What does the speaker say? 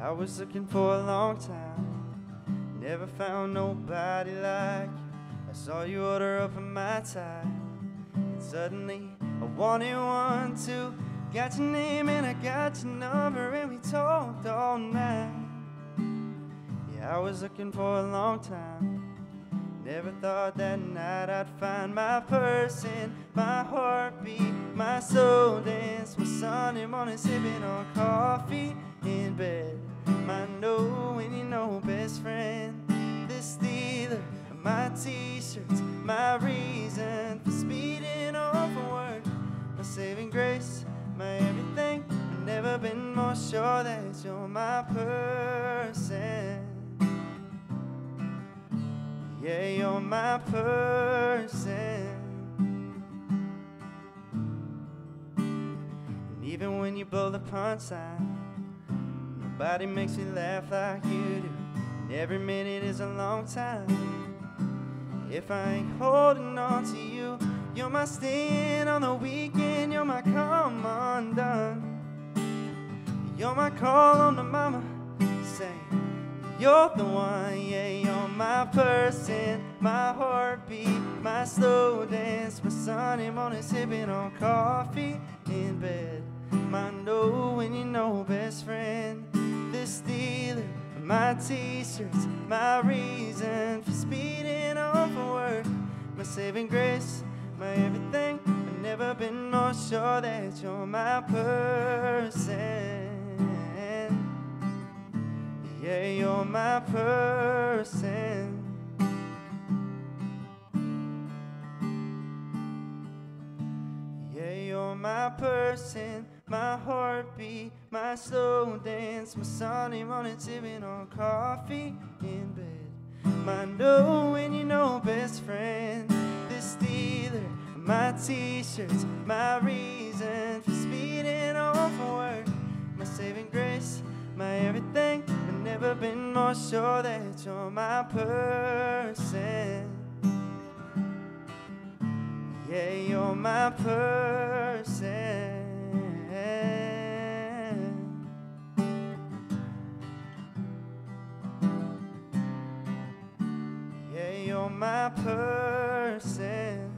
I was looking for a long time, never found nobody like you. I saw you order up in my time, and suddenly I wanted one too. Got your name and I got your number, and we talked all night. Yeah, I was looking for a long time. Never thought that night I'd find my person, my heartbeat, my soul dance, my Sunday morning sipping on coffee in bed. My know when you know best friend, the stealer of my t-shirts, my reason for speeding off for work, my saving grace, my everything. I've never been more sure that you're my person. Yeah, you're my person. Even when you blow the punchline, nobody makes me laugh like you do. And every minute is a long time. If I ain't holding on to you, you're my stand on the weekend, you're my come undone. You're my call on the mama saying, You're the one, yeah, you're my person, my heartbeat, my slow dance, my Sunday morning sipping on coffee in bed. My know oh, when you know best friend, the stealer of my t-shirts, my reason for speeding off for work, my saving grace, my everything. I've never been more sure that you're my person. Yeah, you're my person. My person, my heartbeat, my slow dance, my Sunday morning sipping on coffee in bed. My know when you know best friend, the stealer of my t-shirts, my reason for speeding off for work, my saving grace, my everything. I've never been more sure that you're my person. Yeah, you're my person. My person.